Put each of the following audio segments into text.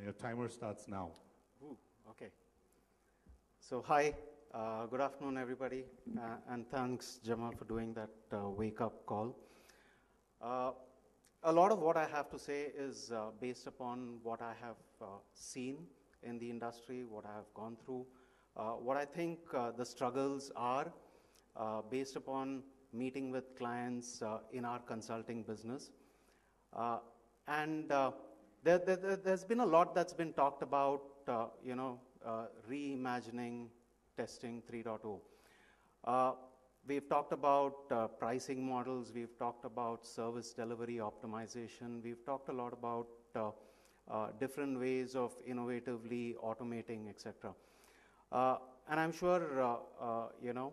and your timer starts now. Ooh, okay. So hi, uh, good afternoon, everybody, uh, and thanks, Jamal, for doing that uh, wake-up call. Uh, a lot of what I have to say is uh, based upon what I have uh, seen in the industry, what I have gone through, what I think the struggles are based upon meeting with clients in our consulting business. and there, there, has been a lot that's been talked about, you know, reimagining testing 3.0. Uh, we've talked about uh, pricing models, we've talked about service delivery optimization, we've talked a lot about uh, uh different ways of innovatively automating, etc. Uh, and I'm sure, uh, you know,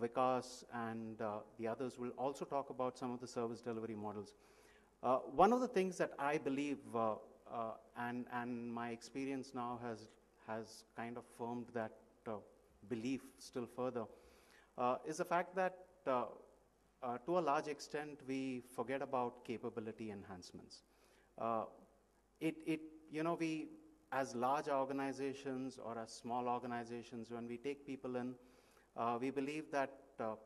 Vikas and the others will also talk about some of the service delivery models. Uh, one of the things that I believe, uh, uh, and, and my experience now has, has kind of firmed that belief still further, uh, is the fact that uh, uh, to a large extent we forget about capability enhancements. it, it, you know, we, as large organizations or as small organizations, when we take people in, we believe that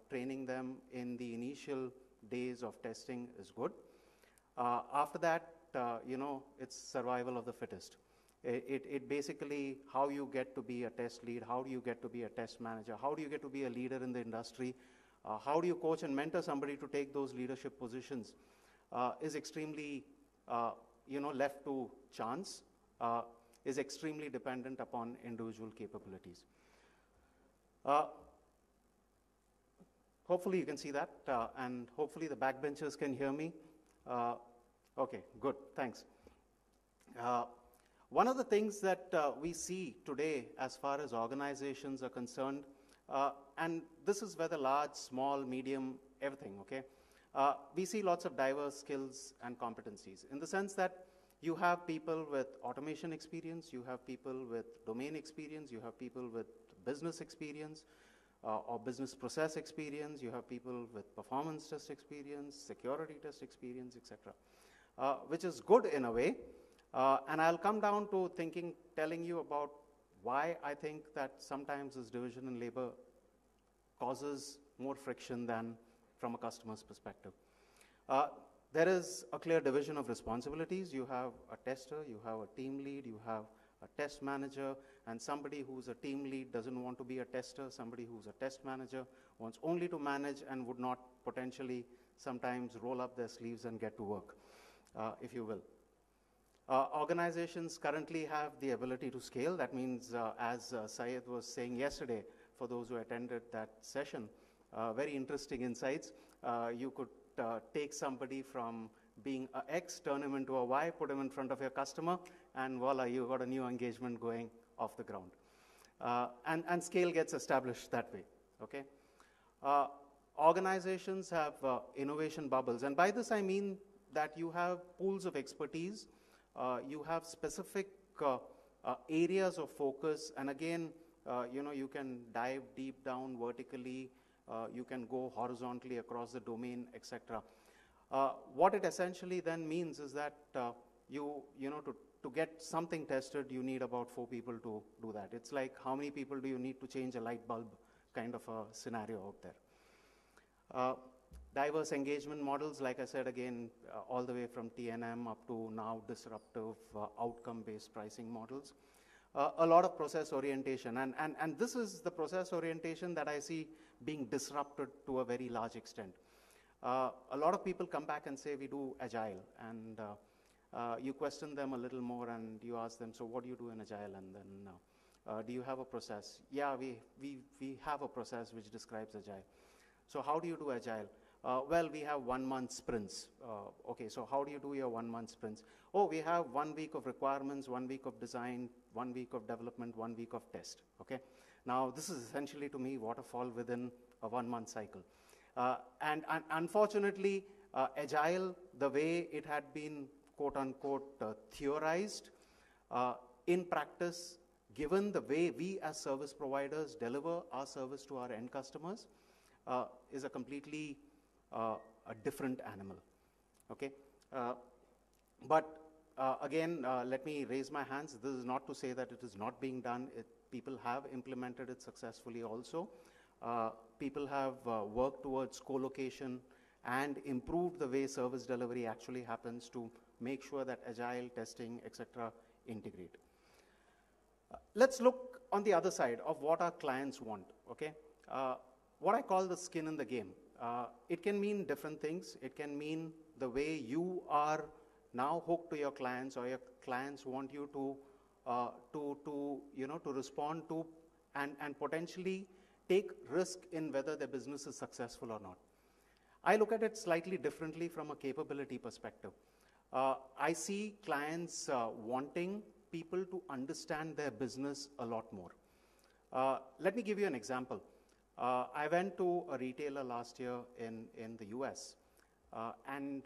training them in the initial days of testing is good. After that, you know, it's survival of the fittest. It, it, basically how you get to be a test lead, how do you get to be a test manager, how do you get to be a leader in the industry, uh, how do you coach and mentor somebody to take those leadership positions uh, is extremely, uh, you know, left to chance, uh, is extremely dependent upon individual capabilities. Uh, hopefully you can see that, uh, and hopefully the backbenchers can hear me. Okay, good, thanks. One of the things that uh, we see today as far as organizations are concerned, uh, and this is whether large, small, medium, everything, okay? Uh, we see lots of diverse skills and competencies in the sense that you have people with automation experience, you have people with domain experience, you have people with business experience uh, or business process experience, you have people with performance test experience, security test experience, etc., uh, which is good in a way. Uh, and I'll come down to thinking, telling you about why I think that sometimes this division in labor causes more friction than from a customer's perspective. Uh, there is a clear division of responsibilities. You have a tester, you have a team lead, you have a test manager, and somebody who's a team lead doesn't want to be a tester, somebody who's a test manager wants only to manage and would not potentially sometimes roll up their sleeves and get to work, uh, if you will. Uh, organizations currently have the ability to scale. That means, uh, as uh, Syed was saying yesterday, for those who attended that session, uh, very interesting insights. Uh, you could uh, take somebody from being a X, turn him into a Y, put him in front of your customer, and voila, you've got a new engagement going off the ground. Uh, and, and scale gets established that way, okay? Uh, organizations have uh, innovation bubbles, and by this I mean that you have pools of expertise uh, you have specific uh, uh, areas of focus, and again, you know, you can dive deep down vertically, you can go horizontally across the domain, etc. what it essentially then means is that you, you know, to, to get something tested, you need about four people to do that. It's like how many people do you need to change a light bulb kind of a scenario out there. Uh, diverse engagement models, like I said again, uh, all the way from T&M up to now disruptive uh, outcome-based pricing models. Uh, a lot of process orientation, and, and, and this is the process orientation that I see being disrupted to a very large extent. Uh, a lot of people come back and say we do agile, and uh, uh, you question them a little more and you ask them, so what do you do in agile? And then, do you have a process? Yeah, we, we, we have a process which describes agile. So how do you do agile? Uh, well, we have one month sprints. Uh, okay, so how do you do your one month sprints? Oh, we have one week of requirements, one week of design, one week of development, one week of test. Okay, now this is essentially to me waterfall within a one month cycle. Uh, and, and, unfortunately, uh, agile, the way it had been quote unquote uh, theorized, uh, in practice, given the way we as service providers deliver our service to our end customers, is a completely uh, a different animal. Okay, uh, but uh, again, uh, let me raise my hands. This is not to say that it is not being done. It, people have implemented it successfully also. Uh, people have uh, worked towards co-location and improved the way service delivery actually happens to make sure that agile testing, etc., integrate. Uh, let's look on the other side of what our clients want. Okay, uh, what I call the skin in the game. it can mean different things. It can mean the way you are now hooked to your clients or your clients want you to, uh, to, to, you know, to respond to and, and potentially take risk in whether their business is successful or not. I look at it slightly differently from a capability perspective. Uh, I see clients uh, wanting people to understand their business a lot more. Uh, let me give you an example. I went to a retailer last year in, the US, and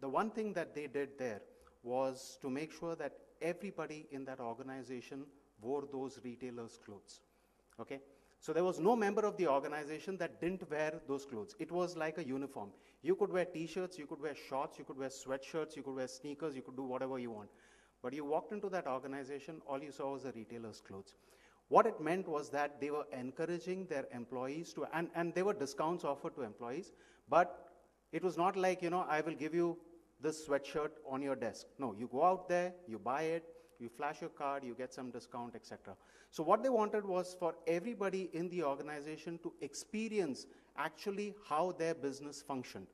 the one thing that they did there was to make sure that everybody in that organization wore those retailers' clothes. Okay? So there was no member of the organization that didn't wear those clothes. It was like a uniform. You could wear t-shirts, you could wear shorts, you could wear sweatshirts, you could wear sneakers, you could do whatever you want. But you walked into that organization, all you saw was the retailer's clothes. What it meant was that they were encouraging their employees to, and, and there were discounts offered to employees, but it was not like, you know, I will give you this sweatshirt on your desk. No, you go out there, you buy it, you flash your card, you get some discount, etc. So what they wanted was for everybody in the organization to experience actually how their business functioned.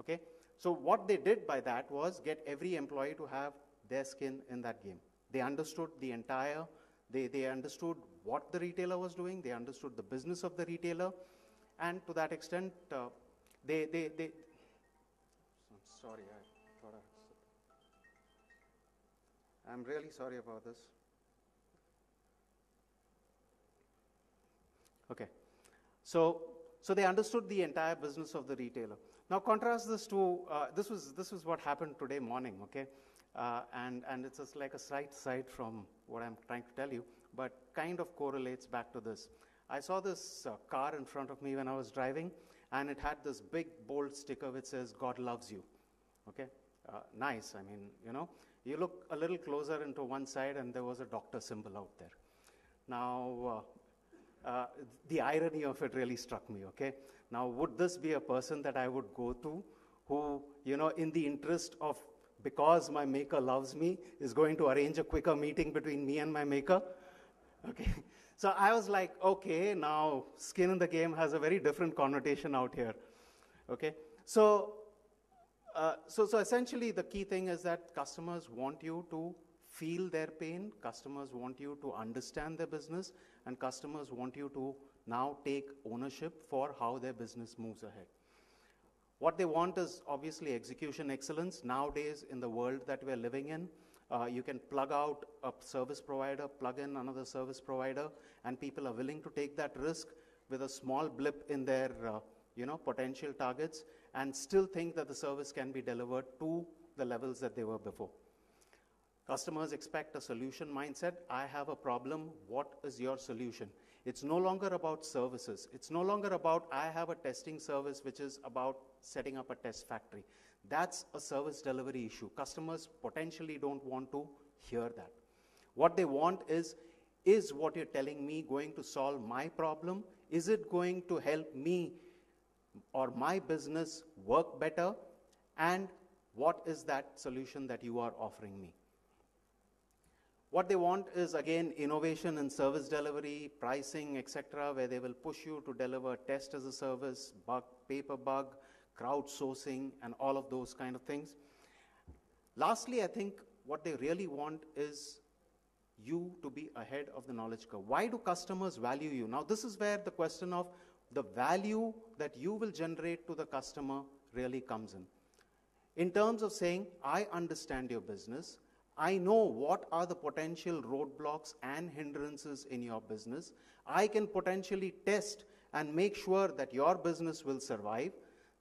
Okay? So what they did by that was get every employee to have their skin in that game. They understood the entire, they, they understood what the retailer was doing, they understood the business of the retailer, and to that extent, uh, they, they, they, sorry, I I'm really sorry about this. Okay. So, so they understood the entire business of the retailer. Now contrast this to, uh, this, was, this was what happened today morning, okay? Uh, and, and it's just like a slight side from what I'm trying to tell you, but kind of correlates back to this. I saw this uh, car in front of me when I was driving, and it had this big bold sticker which says, God loves you. Okay? Uh, nice, I mean, you know. You look a little closer into one side, and there was a doctor symbol out there. Now, uh, uh, the irony of it really struck me, okay? Now, would this be a person that I would go to who, you know, in the interest of because my maker loves me, is going to arrange a quicker meeting between me and my maker? Okay. So I was like, okay, now skin in the game has a very different connotation out here. Okay. So uh, so, so essentially, the key thing is that customers want you to feel their pain, customers want you to understand their business, and customers want you to now take ownership for how their business moves ahead. What they want is obviously execution excellence. Nowadays, in the world that we're living in, uh, you can plug out a service provider, plug in another service provider, and people are willing to take that risk with a small blip in their uh, you know, potential targets and still think that the service can be delivered to the levels that they were before. Customers expect a solution mindset. I have a problem. What is your solution? It's no longer about services. It's no longer about I have a testing service which is about setting up a test factory. That's a service delivery issue. Customers potentially don't want to hear that. What they want is is what you're telling me going to solve my problem? Is it going to help me or my business work better? And what is that solution that you are offering me? What they want is again innovation in service delivery, pricing, etc., where they will push you to deliver test as a service, bug, pay per bug, crowdsourcing, and all of those kind of things. Lastly, I think what they really want is you to be ahead of the knowledge curve. Why do customers value you? Now, this is where the question of the value that you will generate to the customer really comes in. In terms of saying, I understand your business, I know what are the potential roadblocks and hindrances in your business. I can potentially test and make sure that your business will survive.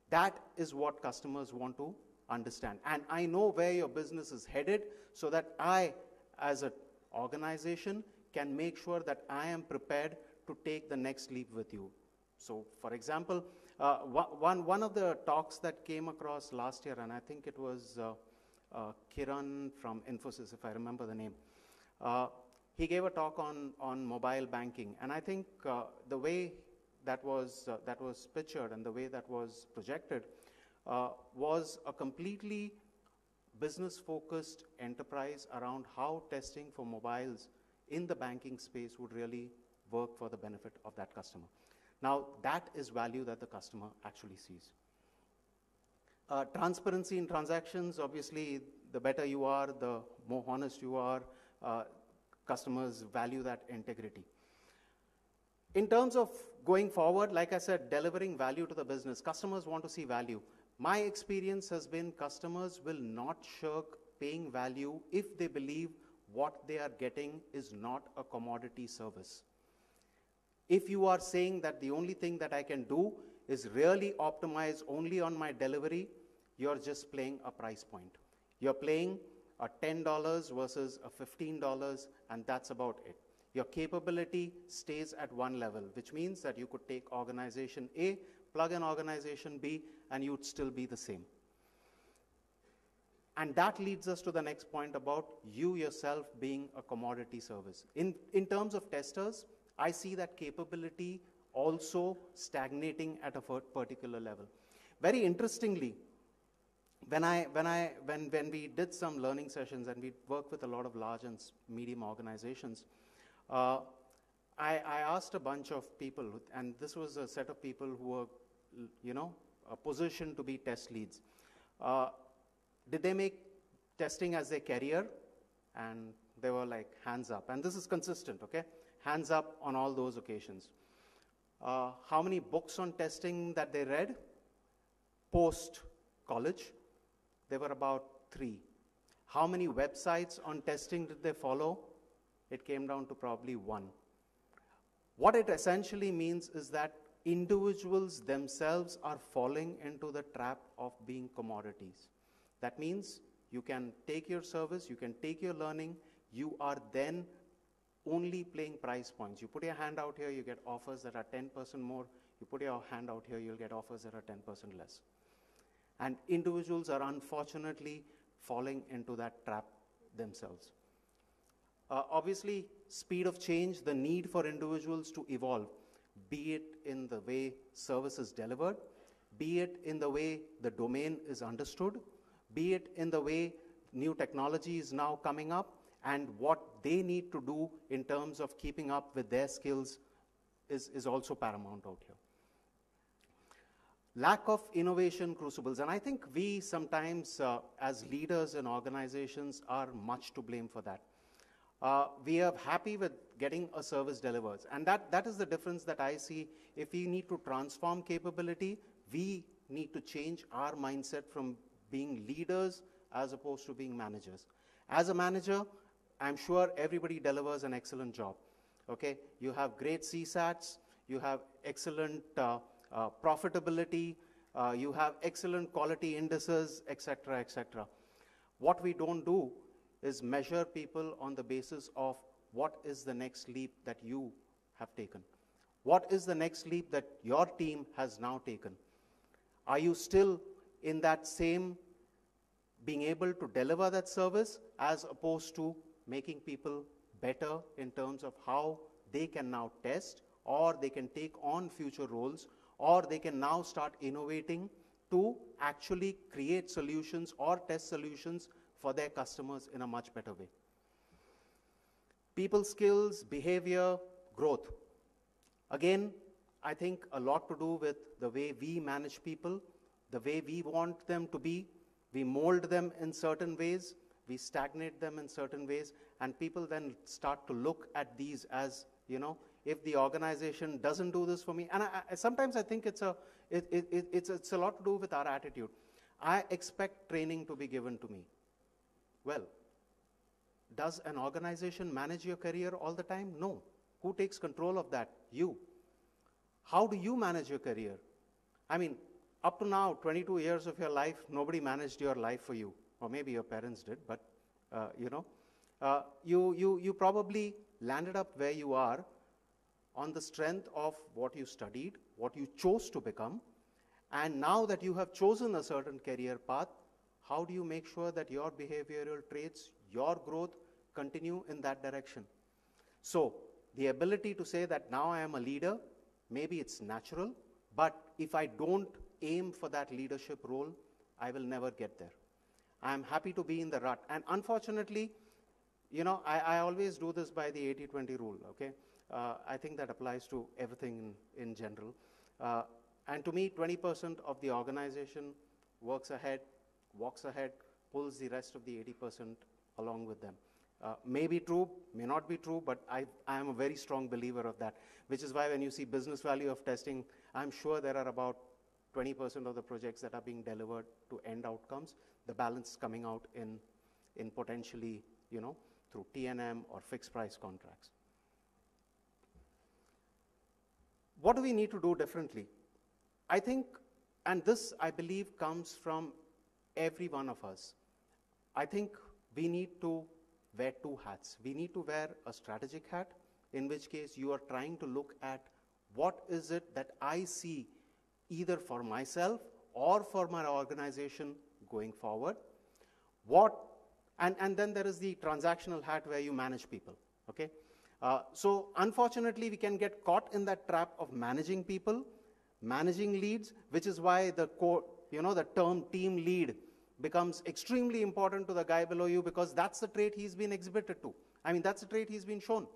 That is what customers want to understand. And I know where your business is headed so that I, as an organization, can make sure that I am prepared to take the next leap with you. So, for example, uh, one, one of the talks that came across last year, and I think it was uh, uh, Kiran from Infosys, if I remember the name. Uh, he gave a talk on, on mobile banking, and I think uh, the way that was, uh, that was pictured and the way that was projected was a completely business focused enterprise around how testing for mobiles in the banking space would really work for the benefit of that customer. Now, that is value that the customer actually sees. Uh, transparency in transactions, obviously, the better you are, the more honest you are, uh, customers value that integrity. In terms of going forward, like I said, delivering value to the business, customers want to see value. My experience has been customers will not shirk paying value if they believe what they are getting is not a commodity service. If you are saying that the only thing that I can do is really optimize only on my delivery, you're just playing a price point. You're playing a $10 versus a $15, and that's about it. Your capability stays at one level, which means that you could take organization A, plug in organization B, and you'd still be the same. And that leads us to the next point about you yourself being a commodity service. In, in terms of testers, I see that capability also stagnating at a particular level. Very interestingly, when I when I when when we did some learning sessions and we worked with a lot of large and medium organizations, uh, I, I asked a bunch of people, and this was a set of people who were, you know, positioned to be test leads. Uh, did they make testing as their career? And they were like, hands up. And this is consistent, okay? Hands up on all those occasions. Uh, how many books on testing that they read? Post college, there were about three. How many websites on testing did they follow? It came down to probably one. What it essentially means is that individuals themselves are falling into the trap of being commodities. That means you can take your service, you can take your learning, you are then only playing price points. You put your hand out here, you get offers that are 10% more. You put your hand out here, you'll get offers that are 10% less. And individuals are unfortunately falling into that trap themselves. Uh, obviously, speed of change, the need for individuals to evolve, be it in the way service is delivered, be it in the way the domain is understood, be it in the way new technology is now coming up, and what they need to do in terms of keeping up with their skills is, is also paramount out here. Lack of innovation crucibles, and I think we sometimes, uh, as leaders in organizations, are much to blame for that. Uh, we are happy with getting a service delivered. And that, that is the difference that I see. If we need to transform capability, we need to change our mindset from being leaders as opposed to being managers. As a manager, I'm sure everybody delivers an excellent job. Okay, you have great CSATs, you have excellent uh, uh, profitability, uh, you have excellent quality indices, etc., etc. What we don't do is measure people on the basis of what is the next leap that you have taken. What is the next leap that your team has now taken? Are you still in that same being able to deliver that service as opposed to making people better in terms of how they can now test or they can take on future roles or they can now start innovating to actually create solutions or test solutions for their customers in a much better way. People skills, behavior, growth. Again, I think a lot to do with the way we manage people, the way we want them to be. We mold them in certain ways, we stagnate them in certain ways, and people then start to look at these as, you know, if the organization doesn't do this for me, and I, I, sometimes I think it's a, it, it, it's, it's a lot to do with our attitude. I expect training to be given to me. Well, does an organization manage your career all the time? No. Who takes control of that? You. How do you manage your career? I mean, up to now, 22 years of your life, nobody managed your life for you. Or maybe your parents did, but, uh, you know, uh, you, you, you probably landed up where you are on the strength of what you studied, what you chose to become, and now that you have chosen a certain career path, how do you make sure that your behavioral traits, your growth continue in that direction? So, the ability to say that now I am a leader, maybe it's natural, but if I don't aim for that leadership role, I will never get there. I'm happy to be in the rut. And unfortunately, you know, I, I always do this by the 80 20 rule, okay? Uh, I think that applies to everything in, in general. Uh, and to me, 20% of the organization works ahead, walks ahead, pulls the rest of the 80% along with them. Uh, may be true, may not be true, but I, I am a very strong believer of that, which is why when you see business value of testing, I'm sure there are about 20% of the projects that are being delivered to end outcomes, the balance coming out in, in potentially, you know, through T&M or fixed price contracts. What do we need to do differently? I think, and this I believe comes from every one of us. I think we need to wear two hats. We need to wear a strategic hat, in which case you are trying to look at what is it that I see either for myself or for my organization going forward. What, and, and then there is the transactional hat where you manage people, okay? Uh, so unfortunately, we can get caught in that trap of managing people, managing leads, which is why the core, you know, the term team lead becomes extremely important to the guy below you because that's the trait he's been exhibited to. I mean, that's the trait he's been shown.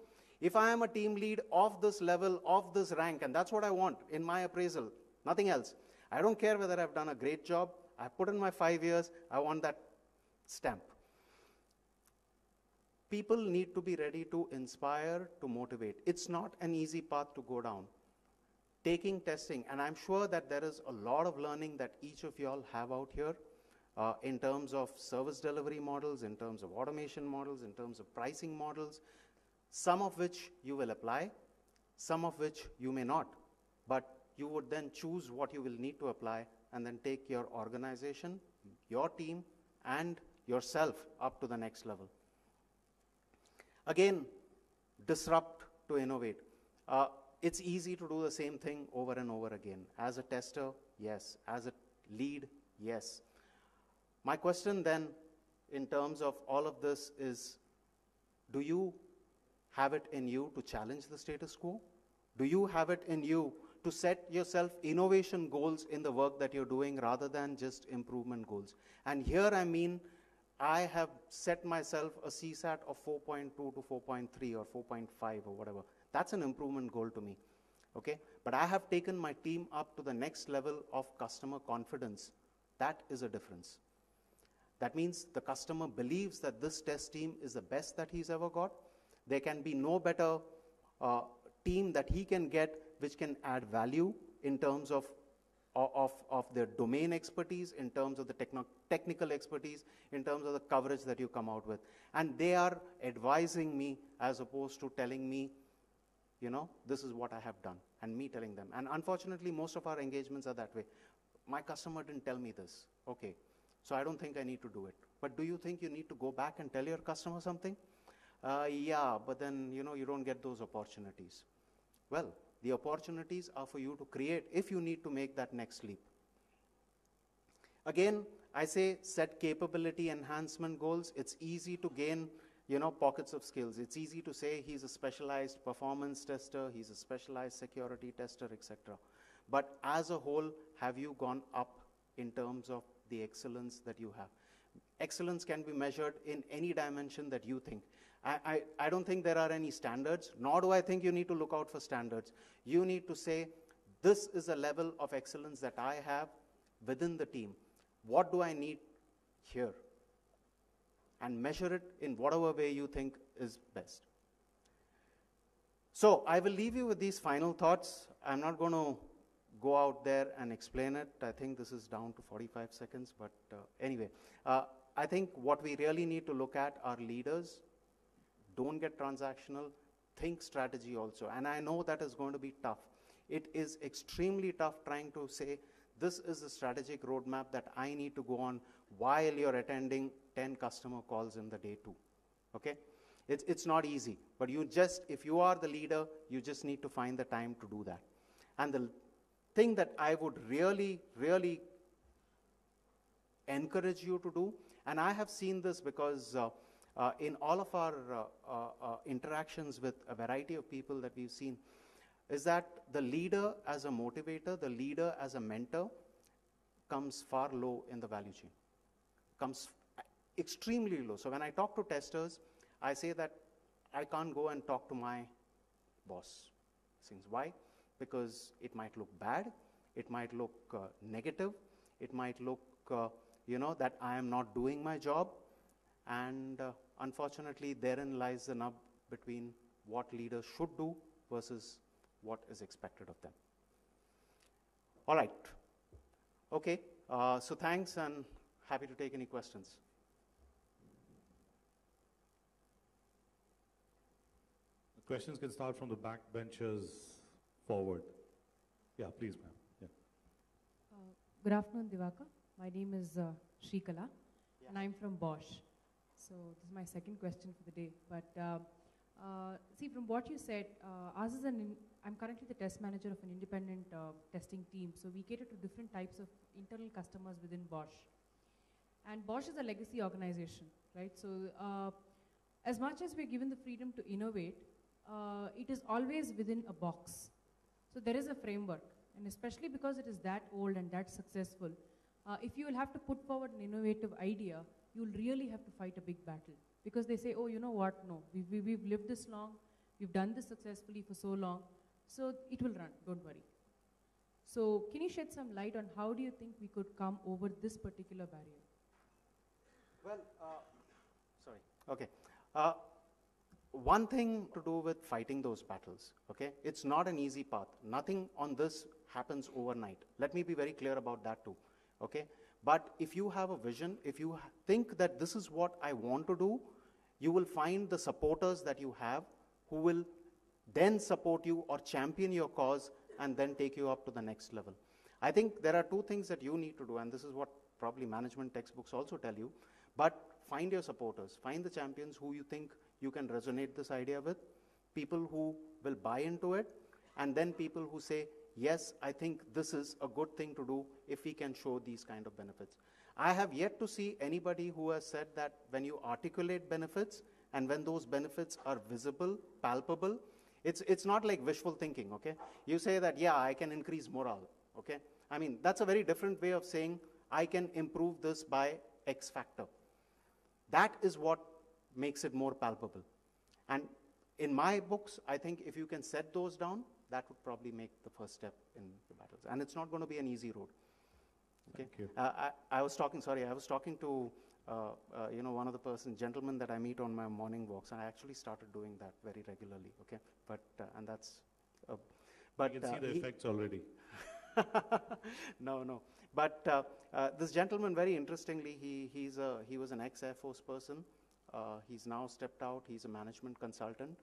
If I am a team lead of this level, of this rank, and that's what I want in my appraisal, nothing else. I don't care whether I've done a great job, I put in my five years, I want that stamp. People need to be ready to inspire, to motivate. It's not an easy path to go down. Taking testing, and I'm sure that there is a lot of learning that each of you all have out here uh, in terms of service delivery models, in terms of automation models, in terms of pricing models, some of which you will apply, some of which you may not. But you would then choose what you will need to apply and then take your organization, your team, and yourself up to the next level. Again, disrupt to innovate. Uh, it's easy to do the same thing over and over again. As a tester, yes. As a lead, yes. My question then, in terms of all of this, is do you have it in you to challenge the status quo? Do you have it in you to set yourself innovation goals in the work that you're doing rather than just improvement goals? And here I mean, I have set myself a CSAT of 4.2 to 4.3 or 4.5 or whatever. That's an improvement goal to me. Okay? But I have taken my team up to the next level of customer confidence. That is a difference. That means the customer believes that this test team is the best that he's ever got. There can be no better uh, team that he can get which can add value in terms of, of, of their domain expertise, in terms of the techno- technical expertise, in terms of the coverage that you come out with. And they are advising me as opposed to telling me, you know, this is what I have done, and me telling them. And unfortunately, most of our engagements are that way. My customer didn't tell me this. Okay, so I don't think I need to do it. But do you think you need to go back and tell your customer something? Uh, yeah, but then you know you don't get those opportunities. Well, the opportunities are for you to create if you need to make that next leap. Again, I say set capability enhancement goals. It's easy to gain, you know, pockets of skills. It's easy to say he's a specialized performance tester, he's a specialized security tester, etc. But as a whole, have you gone up in terms of the excellence that you have. Excellence can be measured in any dimension that you think. I, I, I don't think there are any standards, nor do I think you need to look out for standards. You need to say, this is a level of excellence that I have within the team. What do I need here? And measure it in whatever way you think is best. So I will leave you with these final thoughts. I'm not going to go out there and explain it. I think this is down to 45 seconds, but uh, anyway, uh, I think what we really need to look at are leaders. Don't get transactional, think strategy also. And I know that is going to be tough. It is extremely tough trying to say, this is the strategic roadmap that I need to go on while you're attending 10 customer calls in the day two. Okay? It's, it's not easy, but you just, if you are the leader, you just need to find the time to do that. And the thing that I would really, really encourage you to do. And I have seen this because uh, uh, in all of our uh, uh, uh, interactions with a variety of people that we've seen, is that the leader as a motivator, the leader as a mentor, comes far low in the value chain, comes extremely low. So when I talk to testers, I say that I can't go and talk to my boss. Since why? Because it might look bad, it might look uh, negative, it might look, uh, you know, that I am not doing my job, and uh, unfortunately, therein lies the nub between what leaders should do versus what is expected of them. All right. Okay. Uh, so thanks and happy to take any questions. Questions can start from the back benches forward. Yeah, please, ma'am. Yeah. Uh, Good afternoon, Divaka. My name is uh, Shrikala, and I'm from Bosch. So this is my second question for the day. But uh, uh, see, from what you said, uh, as an in, I'm currently the test manager of an independent uh, testing team. So we cater to different types of internal customers within Bosch. And Bosch is a legacy organization, right? So uh, as much as we're given the freedom to innovate, it is always within a box. So there is a framework, and especially because it is that old and that successful, uh, if you will have to put forward an innovative idea, you'll really have to fight a big battle. Because they say, oh, you know what, no, we've, we- we've lived this long, we've done this successfully for so long, so it will run, don't worry. So can you shed some light on how do you think we could come over this particular barrier? Well, uh, sorry. Okay. Uh, one thing to do with fighting those battles, okay? It's not an easy path. Nothing on this happens overnight. Let me be very clear about that too, okay? But if you have a vision, if you think that this is what I want to do, you will find the supporters that you have who will then support you or champion your cause and then take you up to the next level. I think there are two things that you need to do, and this is what probably management textbooks also tell you. But find your supporters, find the champions who you think you can resonate this idea with, people who will buy into it, and then people who say, yes, I think this is a good thing to do if we can show these kind of benefits. I have yet to see anybody who has said that when you articulate benefits and when those benefits are visible, palpable, it's, it's not like wishful thinking, okay? You say that, yeah, I can increase morale, okay? I mean, that's a very different way of saying, I can improve this by X factor. That is what makes it more palpable. And in my books, I think if you can set those down, that would probably make the first step in the battles. And it's not going to be an easy road. Okay. Thank you. Uh, I, I was talking, sorry, I was talking to, uh, uh, you know, one of the person, gentlemen that I meet on my morning walks, and I actually started doing that very regularly, okay? But, uh, and that's, uh, but. You can see uh, the he- effects already. no, no. But uh, uh, this gentleman, very interestingly, he, he's a, he was an ex Air Force person. Uh, he's now stepped out. He's a management consultant.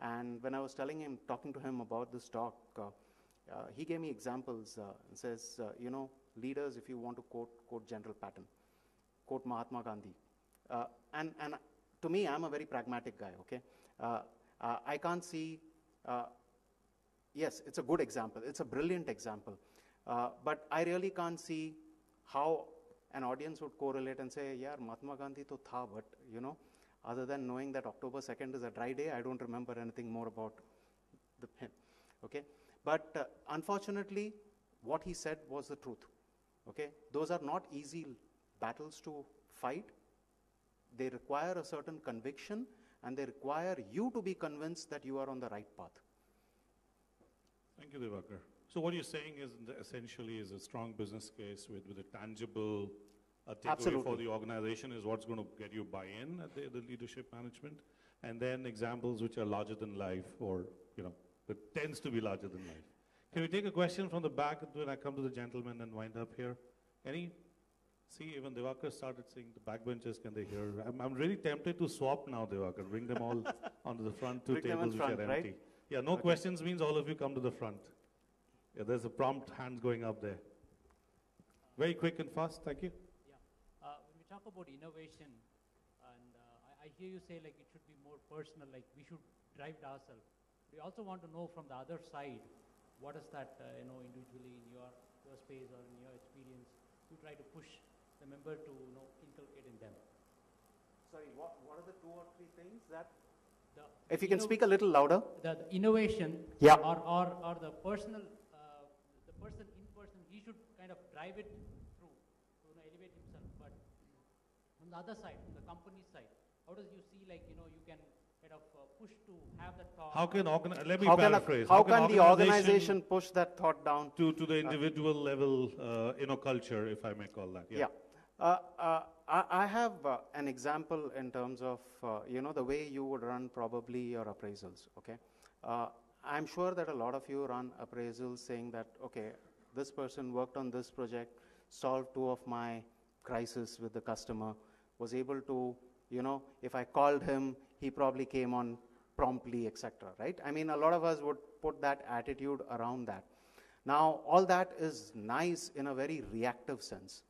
And when I was telling him, talking to him about this talk, uh, uh, he gave me examples uh, and says, uh, you know, leaders, if you want to quote, quote General Patton, quote Mahatma Gandhi. Uh, and, and to me, I'm a very pragmatic guy, okay? Uh, I can't see, yes, it's a good example, it's a brilliant example. But I really can't see how an audience would correlate and say, yeah, Mahatma Gandhi to tha, but you know, other than knowing that October 2nd is a dry day, I don't remember anything more about the, him. Okay? But uh, unfortunately, what he said was the truth. Okay? Those are not easy battles to fight. They require a certain conviction and they require you to be convinced that you are on the right path. Thank you, Diwakar. So what you're saying is essentially is a strong business case with, with a tangible uh, takeaway for the organization is what's going to get you buy-in at the, the leadership management, and then examples which are larger than life, or you know, that tends to be larger than life. Can we take a question from the back when I come to the gentleman and wind up here? Any? See, even Diwakar started saying the backbenchers can they hear? I'm, I'm really tempted to swap now, Diwakar. Bring them all onto the front two Bring tables front, which are right? empty. Yeah, no Okay. questions means all of you come to the front. Yeah, there's a prompt hands going up there. Very quick and fast, thank you. When we talk about innovation, and uh, I, I hear you say like it should be more personal, like we should drive it ourselves. We also want to know from the other side, what is that uh, you know individually in your your space or in your experience, you try to push the member to you know inculcate in them. Sorry, what, what are the two or three things that? The If you can speak a little louder. the, the innovation Yeah. or, or, or the personal, uh, the person in person, he should kind of drive it through to you know, elevate himself. But on the other side, the company side, how does you see like, you know, you can kind of uh, push to have that thought? How can organ, let me How can, a- paraphrase. how can the organization organization push that thought down? To, to the individual level, uh, you know, culture, if I may call that, Yeah. Uh, uh, I, I have uh, an example in terms of, uh, you know, the way you would run probably your appraisals, okay? Uh, I'm sure that a lot of you run appraisals saying that, okay, this person worked on this project, solved two of my crisis with the customer, was able to, you know, if I called him, he probably came on promptly, etc., right? I mean, a lot of us would put that attitude around that. Now, all that is nice in a very reactive sense.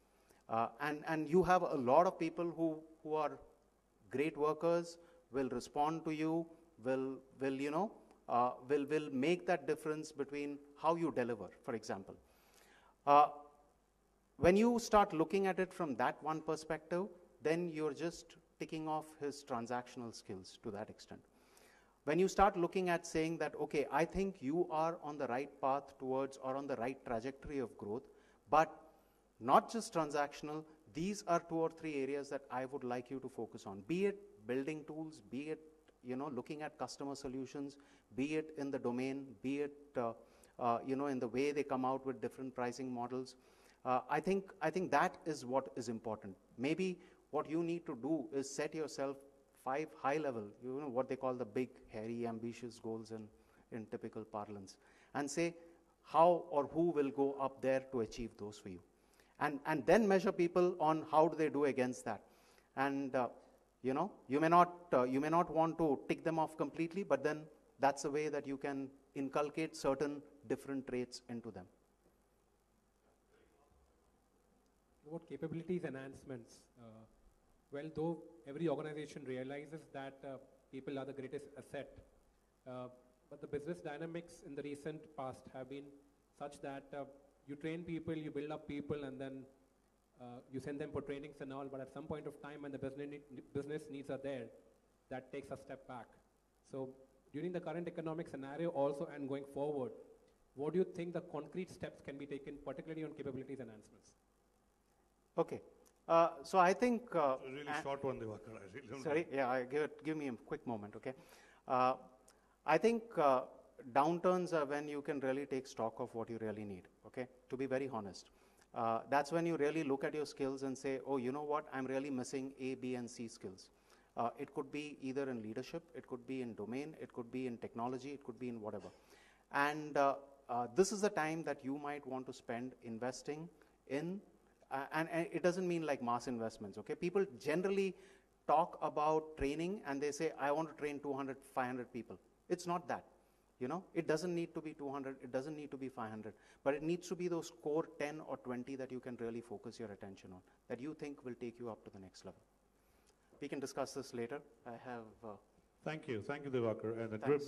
Uh, and, and you have a lot of people who, who are great workers, will respond to you, will, will you know, uh, will, will make that difference between how you deliver, for example. Uh, when you start looking at it from that one perspective, then you're just ticking off his transactional skills to that extent. When you start looking at saying that, okay, I think you are on the right path towards or on the right trajectory of growth, but not just transactional, these are two or three areas that I would like you to focus on. Be it building tools, be it you know looking at customer solutions, be it in the domain, be it uh, uh, you know in the way they come out with different pricing models. Uh, I think I think that is what is important. Maybe what you need to do is set yourself five high level, you know what they call the big, hairy, ambitious goals in, in typical parlance, and say how or who will go up there to achieve those for you and, and then measure people on how do they do against that. And uh, you know, you may not uh, you may not want to tick them off completely, but then that's a way that you can inculcate certain different traits into them. About capabilities enhancements. Uh, well, though every organization realizes that uh, people are the greatest asset, uh, but the business dynamics in the recent past have been such that uh, you train people, you build up people, and then uh, you send them for trainings and all. But at some point of time, when the business, business needs are there, that takes a step back. So during the current economic scenario, also and going forward, what do you think the concrete steps can be taken, particularly on capabilities enhancements? Okay. Uh, so I think. Uh, A really a- short one, Diwakar, I really Sorry, yeah, I give, it, give me a quick moment, okay? Uh, I think uh, downturns are when you can really take stock of what you really need, okay? To be very honest. Uh, that's when you really look at your skills and say, oh, you know what, I'm really missing A, B, and C skills. Uh, it could be either in leadership, it could be in domain, it could be in technology, it could be in whatever. And uh, uh, this is the time that you might want to spend investing in uh, and, and it doesn't mean like mass investments okay? People generally talk about training and they say i want to train 200 500 people. It's not that you know? It doesn't need to be 200 it doesn't need to be 500 but it needs to be those core 10 or 20 that you can really focus your attention on that you think will take you up to the next level. We can discuss this later. I have uh, Thank you, thank you, Diwakar. And a Thanks. great,